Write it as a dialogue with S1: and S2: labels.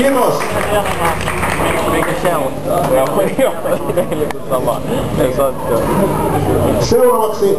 S1: Thank you, Joo,
S2: Seuraavaksi